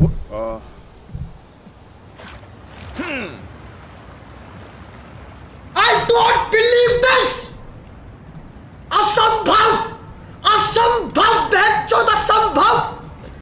Uh. Hmm. I don't believe this! Asambhav! Asambhav